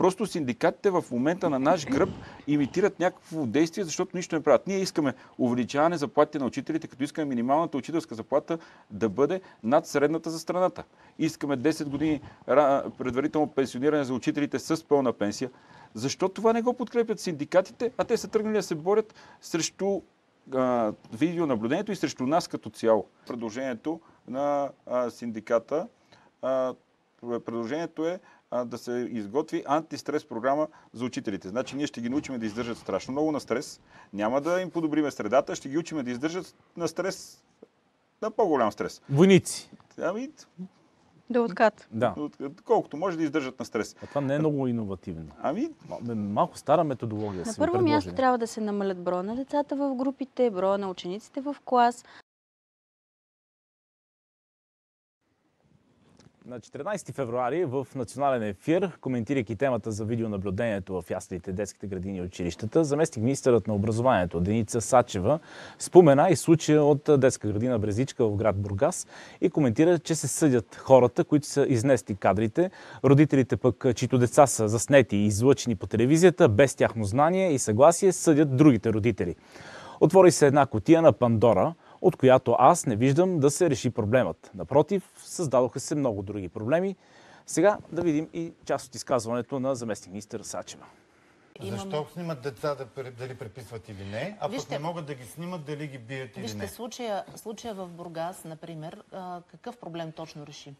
Просто синдикатите в момента на наш гръб имитират някакво действие, защото нищо не правят. Ние искаме увеличаване заплатите на учителите, като искаме минималната учителска заплата да бъде над средната за страната. Искаме 10 години предварително пенсиониране за учителите с пълна пенсия. Защо това не го подкрепят синдикатите, а те са тръгнали да се борят срещу а, видеонаблюдението и срещу нас като цяло? Предложението на а, синдиката а, предложението е а, да се изготви антистрес програма за учителите. Значи ние ще ги научим да издържат страшно много на стрес. Няма да им подобриме средата, ще ги учим да издържат на стрес, на по-голям стрес. Войници. Ами, да откат. Да. Колкото може да издържат на стрес. А това не е много иновативно. Ами... Малко стара методология. На първо място трябва да се намалят броя на децата в групите, броя на учениците в клас. На 14 февруари в национален ефир, коментирайки темата за видеонаблюдението в яслите, детските градини и училищата, заместник министърът на образованието Деница Сачева спомена и случая от детска градина Брезичка в град Бургас и коментира, че се съдят хората, които са изнесли кадрите, родителите пък, чието деца са заснети и излъчени по телевизията, без тяхно знание и съгласие, съдят другите родители. Отвори се една котия на Пандора – от която аз не виждам да се реши проблемът. Напротив, създадоха се много други проблеми. Сега да видим и част от изказването на заместник министър Сачева. Защо снимат деца да, дали преписват или не, а Вижте, пък не могат да ги снимат дали ги бият или Вижте, не? Вижте, случая, случая в Бургас, например, какъв проблем точно реши?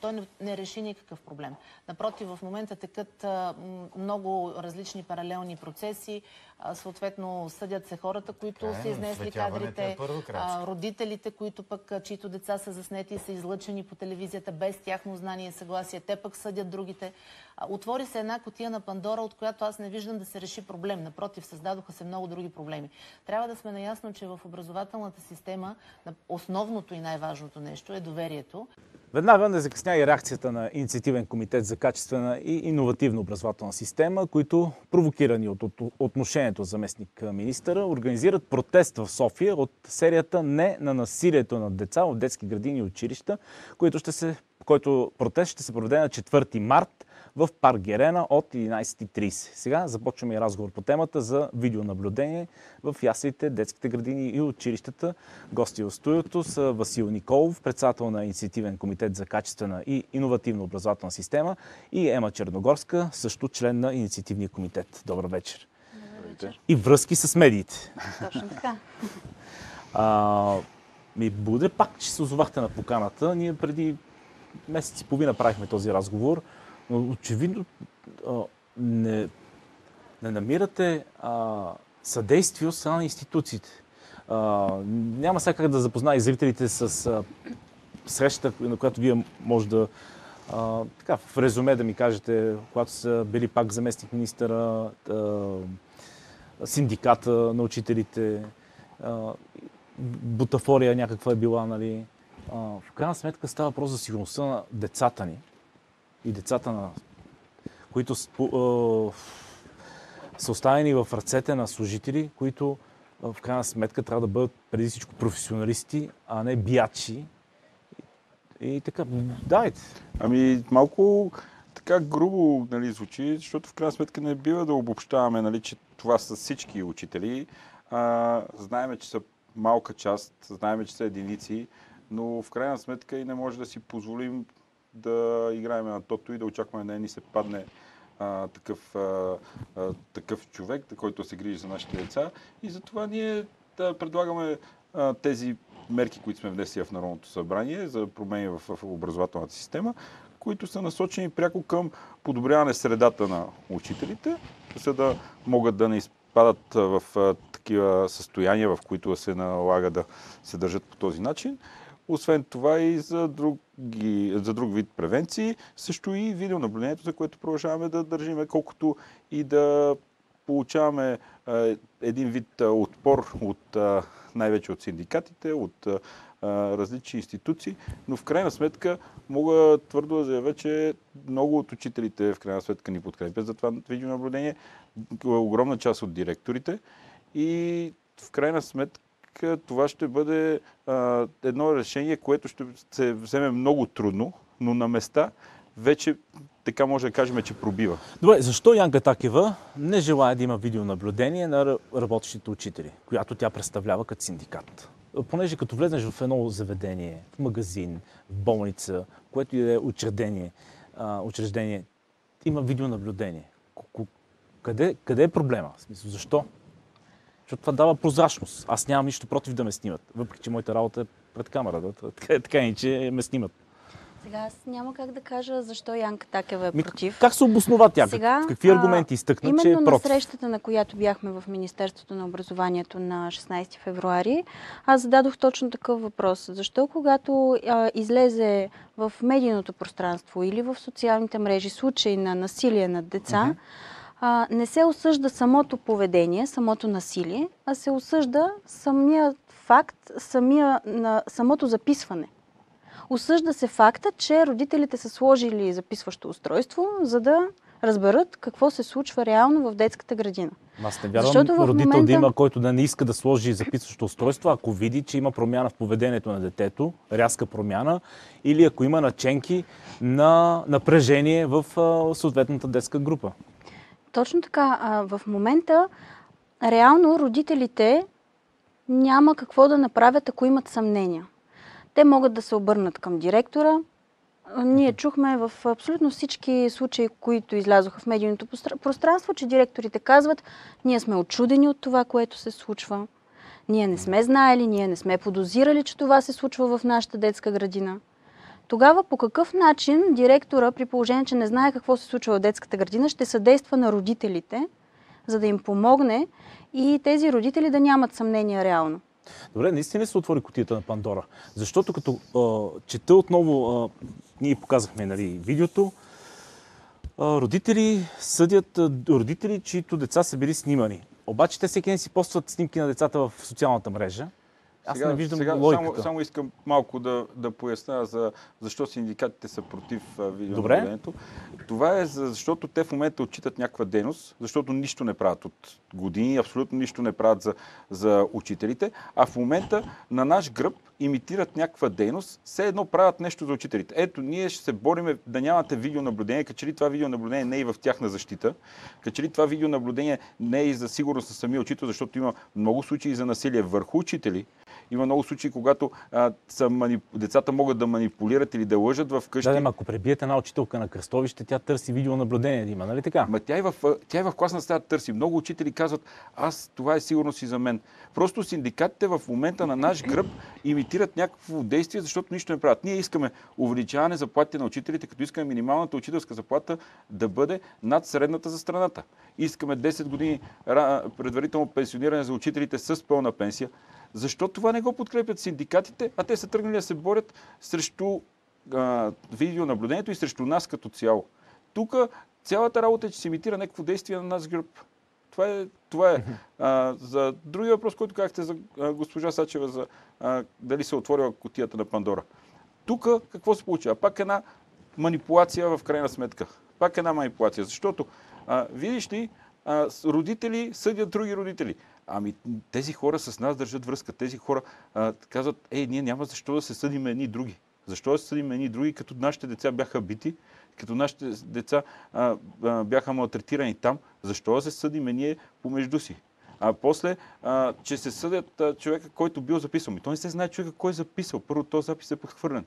Той не, не реши никакъв проблем. Напротив, в момента текат а, много различни паралелни процеси. А, съответно, съдят се хората, които са изнесли кадрите, е а, родителите, които пък, чието деца са заснети и са излъчени по телевизията без тяхно знание и съгласие. Те пък съдят другите. А, отвори се една котия на Пандора, от която аз не виждам да се реши проблем. Напротив, създадоха се много други проблеми. Трябва да сме наясно, че в образователната система основното и най-важното нещо е доверието. Веднага не закъсня и реакцията на Инициативен комитет за качествена и иновативна образователна система, които, провокирани от отношението за заместник министъра, организират протест в София от серията Не на насилието на деца в детски градини и училища, който, ще се, който протест ще се проведе на 4 март в парк Герена от 11.30. Сега започваме и разговор по темата за видеонаблюдение в яслите, детските градини и училищата. Гости в студиото са Васил Николов, председател на Инициативен комитет за качествена и иновативна образователна система и Ема Черногорска, също член на Инициативния комитет. Добър вечер. Добър вечер. И връзки с медиите. Точно така. А, ми благодаря пак, че се озовахте на поканата. Ние преди месец и половина правихме този разговор. Но очевидно не, не намирате а, съдействие от страна на институциите. А, няма сега как да запозная зрителите с а, срещата, на която вие може да а, така, в резюме да ми кажете, когато са били пак заместник министъра, синдиката на учителите, а, бутафория някаква е била, нали. А, в крайна сметка става въпрос за сигурността на децата ни и децата, на, които са оставени в ръцете на служители, които в крайна сметка трябва да бъдат преди всичко професионалисти, а не биячи. И така, давайте. Ами малко така грубо нали, звучи, защото в крайна сметка не бива да обобщаваме, нали, че това са всички учители. А, знаеме, че са малка част, знаеме, че са единици, но в крайна сметка и не може да си позволим да играем на тото и да очакваме да ни се падне а, такъв, а, а, такъв човек, който се грижи за нашите деца. И затова ние да предлагаме а, тези мерки, които сме внесли в Народното събрание за промени в, в образователната система, които са насочени пряко към подобряване средата на учителите, за да могат да не изпадат в такива състояния, в които се налага да се държат по този начин. Освен това и за, други, за друг вид превенции, също и видеонаблюдението, за което продължаваме да държиме, колкото и да получаваме един вид отпор от най-вече от синдикатите, от различни институции, но в крайна сметка мога твърдо да заявя, че много от учителите в крайна сметка ни подкрепят за това видеонаблюдение, огромна част от директорите. И в крайна сметка това ще бъде а, едно решение, което ще се вземе много трудно, но на места вече така може да кажем, че пробива. Добре, защо Янка Такева не желая да има видеонаблюдение на работещите учители, която тя представлява като синдикат? Понеже като влезеш в едно заведение, в магазин, в болница, което е учреждение, а, учреждение има видеонаблюдение. Къде, къде е проблема? В смисъл, защо? Защото това дава прозрачност. Аз нямам нищо против да ме снимат, въпреки че моята работа е пред камера. Да? Така, така и че ме снимат. Сега аз няма как да кажа защо Янка Такева е Ми, против. Как се обоснова тя? Сега, Какви аргументи изтъкна, Именно че е на против? срещата, на която бяхме в Министерството на образованието на 16 февруари, аз зададох точно такъв въпрос. Защо когато а, излезе в медийното пространство или в социалните мрежи случай на насилие над деца, а, не се осъжда самото поведение, самото насилие, а се осъжда самия факт, самия, на, самото записване. Осъжда се факта, че родителите са сложили записващо устройство, за да разберат какво се случва реално в детската градина. Аз не вярвам Защото родител да момента- има, който да не иска да сложи записващо устройство, ако види, че има промяна в поведението на детето, рязка промяна, или ако има наченки на напрежение в съответната детска група. Точно така. А, в момента реално родителите няма какво да направят, ако имат съмнения. Те могат да се обърнат към директора. Ние чухме в абсолютно всички случаи, които излязоха в медийното пространство, че директорите казват, ние сме очудени от това, което се случва. Ние не сме знаели, ние не сме подозирали, че това се случва в нашата детска градина. Тогава по какъв начин директора, при положение, че не знае какво се случва в детската градина, ще съдейства на родителите, за да им помогне и тези родители да нямат съмнения реално? Добре, наистина се отвори котията на Пандора? Защото като а, чета отново, а, ние показахме нали, видеото, а, родители съдят а, родители, чието деца са били снимани. Обаче те всеки ден си постват снимки на децата в социалната мрежа. Аз не виждам сега логиката. само, само искам малко да, да поясня за защо синдикатите са против видеонаблюдението. Това е за, защото те в момента отчитат някаква дейност, защото нищо не правят от години, абсолютно нищо не правят за, за учителите, а в момента на наш гръб имитират някаква дейност, все едно правят нещо за учителите. Ето, ние ще се бориме да нямате видеонаблюдение, като че ли това видеонаблюдение не е и в тяхна защита, като че ли това видеонаблюдение не е и за сигурност на самия учител, защото има много случаи за насилие върху учители, има много случаи, когато а, са манип... децата могат да манипулират или да лъжат в къщи. Да, да, ако пребият една учителка на кръстовище, тя търси видеонаблюдение да има, нали така? Ма тя и, в, тя и в класна стая търси. Много учители казват, аз това е сигурност и за мен. Просто синдикатите в момента на наш гръб имитират някакво действие, защото нищо не правят. Ние искаме увеличаване заплатите на учителите, като искаме минималната учителска заплата да бъде над средната за страната. Искаме 10 години предварително пенсиониране за учителите с пълна пенсия. Защо това не го подкрепят синдикатите, а те са тръгнали да се борят срещу а, видеонаблюдението и срещу нас като цяло. Тук цялата работа е, че се имитира някакво действие на нас гръб. Това е. Това е. А, за другия въпрос, който казахте за а, госпожа Сачева, за а, дали се е отворила котията на Пандора. Тук какво се получава? Пак една манипулация в крайна сметка. Пак една манипулация. Защото, а, видиш ли, а, родители съдят други родители. Ами тези хора с нас държат връзка. Тези хора а, казват, ей, ние няма защо да се съдим едни други. Защо да се съдим едни други, като нашите деца бяха бити, като нашите деца а, а, бяха малтретирани там, защо да се съдиме ние помежду си? А после, а, че се съдят а, човека, който бил записал. И той не се знае човека кой е записал. Първо този запис е подхвърлен.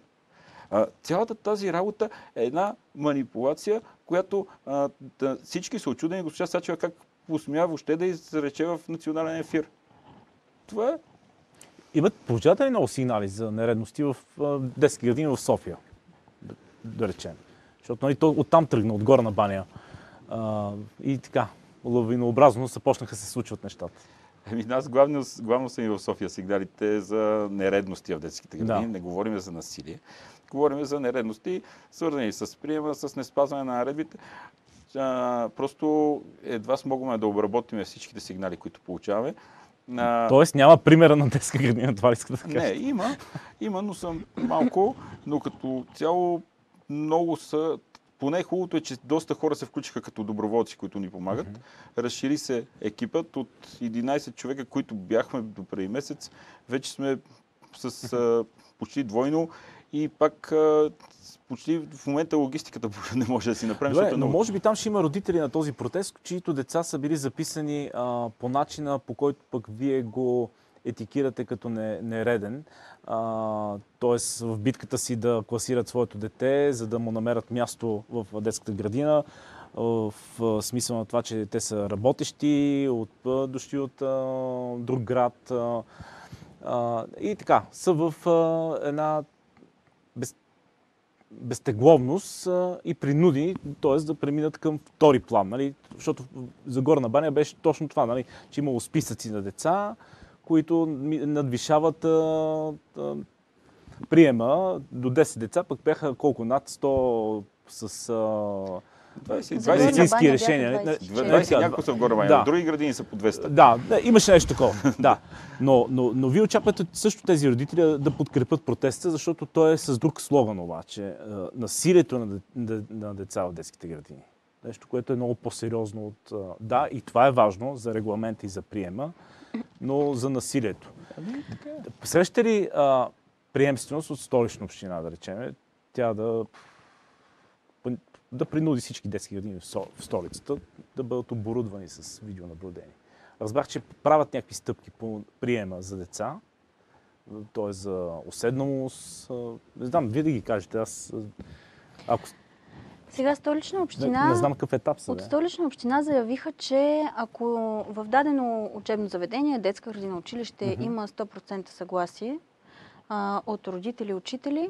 А, цялата тази работа е една манипулация, която а, да, всички са очудени. Госпожа Сачева как посмя въобще да изрече в национален ефир. Това е. Имат получавате ли много сигнали за нередности в а, детски градини в София? Да, да речем. Защото нали, то оттам тръгна, отгоре на баня. А, и така, лавинообразно започнаха се случват нещата. Еми, аз главно, главно са и в София сигналите за нередности в детските градини. Да. Не говорим за насилие. Говорим за нередности, свързани с приема, с неспазване на наредбите. Просто едва смогваме да обработим всичките сигнали, които получаваме. А, Тоест няма примера на детска градина, това искате да кажа? Не, има, има, но съм малко, но като цяло много са. Поне хубавото е, че доста хора се включиха като доброволци, които ни помагат. Разшири се екипът от 11 човека, които бяхме до преди месец. Вече сме с а, почти двойно и пак почти в момента логистиката не може да си направим. Добре, е но много- може би там ще има родители на този протест, чието деца са били записани а, по начина, по който пък вие го етикирате като не, нереден. Тоест в битката си да класират своето дете, за да му намерят място в детската градина. В смисъл на това, че те са работещи, от, дошли от а, друг град. А, и така, са в една без, безтегловност и принуди, т.е. да преминат към втори план. Нали? Защото за Горна баня беше точно това, нали? че имало списъци на деца, които надвишават а, а, приема до 10 деца, пък бяха колко над 100 с а, 20, За Горна 20, медицински решения. бяха Не- 24. не- 20 така, няколко са в горе Да. Други градини са по 200. да, да, имаше нещо такова. да. Но, но, но вие очаквате също тези родители да- подкрепят протеста, защото той е с друг слоган обаче. Насилието на, на, на деца в детските градини. Нещо, което е много по-сериозно от... Да, и това е важно за регламента и за приема, но за насилието. Срещате ли а, приемственост от столична община, да речем, тя да, да принуди всички детски градини в столицата да бъдат оборудвани с видеонаблюдение? Разбрах, че правят някакви стъпки по приема за деца, т.е. за уседналост. Не знам, вие да ги кажете. Аз, ако Сега столична не, община... не знам какъв етап са. От столична община заявиха, че ако в дадено учебно заведение, детска градина, училище Мгм. има 100% съгласие а, от родители и учители,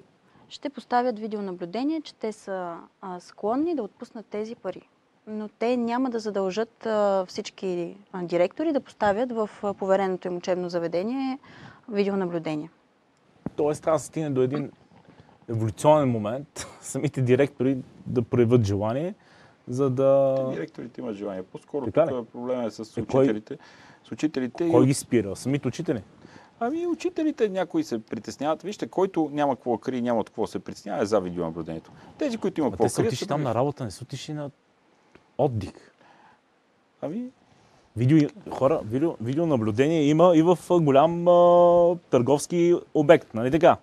ще поставят видеонаблюдение, че те са а, склонни да отпуснат тези пари. Но те няма да задължат а, всички директори да поставят в повереното им учебно заведение видеонаблюдение. Тоест трябва да се стигне до един еволюционен момент, самите директори да проявят желание, за да... Директорите имат желание. По-скоро тук проблема е с Е, учителите. С учителите Кой и... ги спира? Самите учители? Ами учителите някои се притесняват. Вижте, който няма какво да крие, няма от какво се притеснява, е за видеонаблюдението. Тези, които имат Ма какво те да са там на работа, не са отишли на отдих. Ами, Видео, хора, видео, видеонаблюдение има и в голям а, търговски обект, нали така?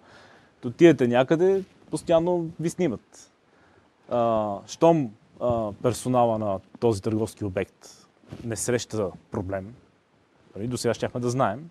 Отидете някъде, постоянно ви снимат. А, щом а, персонала на този търговски обект не среща проблем, нали, до сега щяхме да знаем,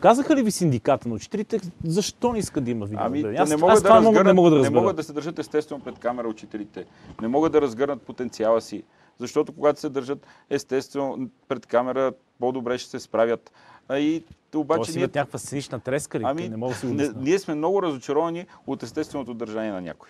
казаха ли ви синдиката на учителите, защо не искат да има ами видеонаблюдение? те Аз, не аз могат, това да не мога, разгърнат, не мога да не разбера. могат да се държат естествено пред камера учителите. Не могат да разгърнат потенциала си. Защото когато се държат естествено пред камера, по-добре ще се справят. А и обаче Тоест ние, имат някаква сценична треска ли? ами, не мога да си не, ние сме много разочаровани от естественото държание на някой.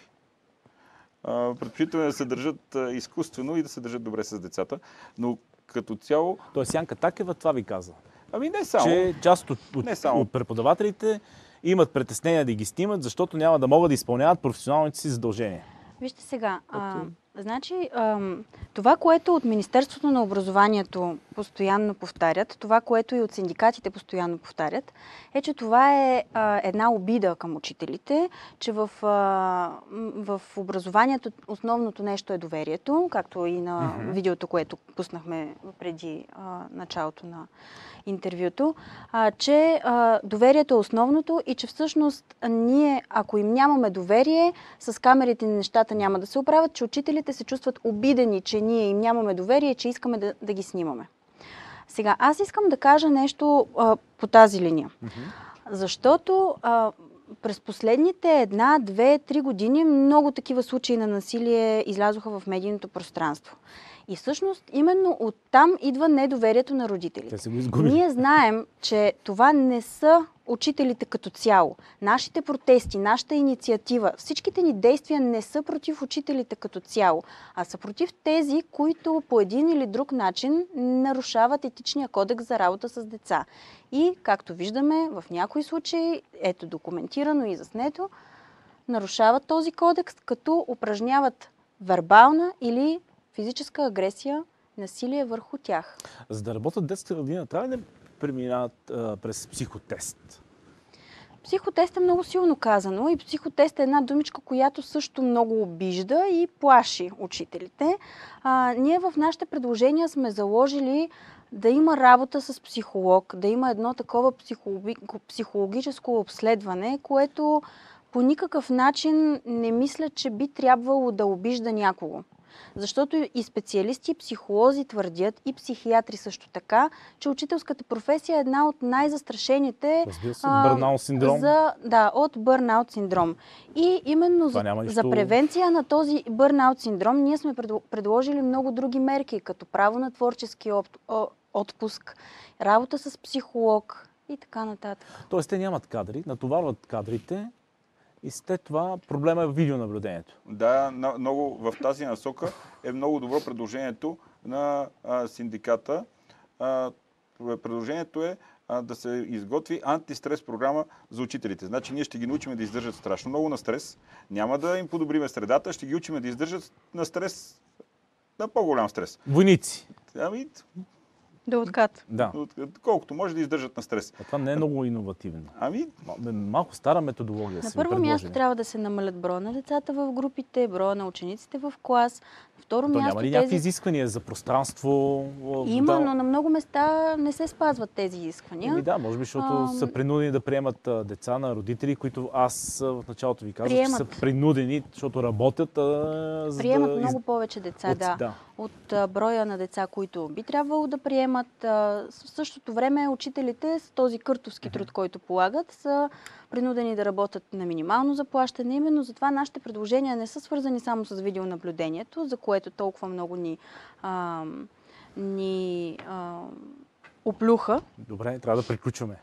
Предпочитаме да се държат изкуствено и да се държат добре с децата. Но като цяло, Тоест Янка Такева това ви каза. ами не само. че част от, от, Не само. от преподавателите имат притеснения да ги снимат, защото няма да могат да изпълняват професионалните си задължения. Вижте сега, а, значи това, което от Министерството на образованието постоянно повтарят, това, което и от синдикатите постоянно повтарят, е, че това е една обида към учителите, че в, в образованието основното нещо е доверието, както и на Мгм. видеото, което пуснахме преди началото на интервюто, че доверието е основното и че всъщност ние, ако им нямаме доверие, с камерите нещата няма да се оправят, че учителите се чувстват обидени, че ние им нямаме доверие че искаме да, да ги снимаме. Сега, аз искам да кажа нещо а, по тази линия. Защото а, през последните една, две, три години много такива случаи на насилие излязоха в медийното пространство. И всъщност именно оттам идва недоверието на родителите. Ние знаем, че това не са учителите като цяло. Нашите протести, нашата инициатива, всичките ни действия не са против учителите като цяло, а са против тези, които по един или друг начин нарушават етичния кодекс за работа с деца. И, както виждаме, в някои случаи, ето документирано и заснето, нарушават този кодекс, като упражняват вербална или физическа агресия, насилие върху тях. За да работят детска градина, трябва ли да преминават а, през психотест? Психотест е много силно казано и психотест е една думичка, която също много обижда и плаши учителите. А, ние в нашите предложения сме заложили да има работа с психолог, да има едно такова психологи... психологическо обследване, което по никакъв начин не мисля, че би трябвало да обижда някого. Защото и специалисти, и психолози твърдят, и психиатри също така, че учителската професия е една от най-застрашените бърнаут синдром. За, да, от бърнаут синдром. И именно за, нищо- за превенция на този бърнаут синдром ние сме предло- предложили много други мерки, като право на творчески отпуск, работа с психолог и така нататък. Тоест, те нямат кадри, натоварват кадрите и след това проблема е видеонаблюдението. Да, много в тази насока е много добро предложението на а, синдиката. А, предложението е а, да се изготви антистрес програма за учителите. Значи ние ще ги научим да издържат страшно много на стрес. Няма да им подобриме средата, ще ги учим да издържат на стрес, на по-голям стрес. Войници. Ами, Да откат. Да. от- колкото може да издържат на стрес. А това не е много иновативно. Ами, Мал- Малко стара методология На първо място трябва да се намалят броя на децата в групите, броя на учениците в клас. Второ То място няма ли някакви тези... изисквания за пространство? а, Има, да, но на много места не се спазват тези изисквания. Ами да, може би, защото Ам, са принудени да приемат а, деца на родители, които аз а, в началото ви казах, че Приемат. са принудени, защото работят. А, за Приемат да много повече деца, от- да. да. От а, броя на деца, които би трябвало да приемат. А, в същото време учителите с този къртовски труд, който полагат, са принудени да работят на минимално заплащане. Именно затова нашите предложения не са свързани само с видеонаблюдението, за което толкова много ни, а, ни а, оплюха. Добре, трябва да приключваме.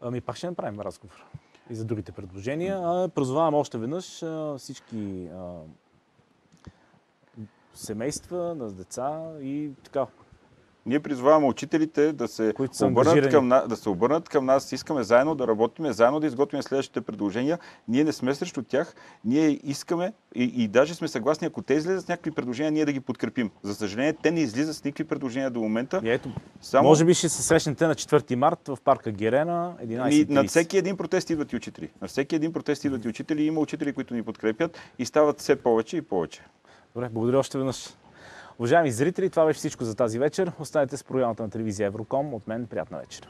Ами пак ще направим разговор и за другите предложения. А, призовавам още веднъж а, всички а, семейства на деца и така. Ние призоваваме учителите да се, обърнат към, да се обърнат към нас. Искаме заедно да работиме, заедно да изготвим следващите предложения. Ние не сме срещу тях. Ние искаме и, и даже сме съгласни, ако те излезат с някакви предложения, ние да ги подкрепим. За съжаление, те не излизат с никакви предложения до момента. И ето, Само може би ще се срещнете на 4 март в парка Герена, 11.30. Ми, на всеки един протест идват и учители. На всеки един протест идват и учители. Има учители, които ни подкрепят и стават все повече и повече. Добре, благодаря още веднъж. Уважаеми зрители, това беше всичко за тази вечер. Останете с програмата на телевизия Евроком. От мен приятна вечер.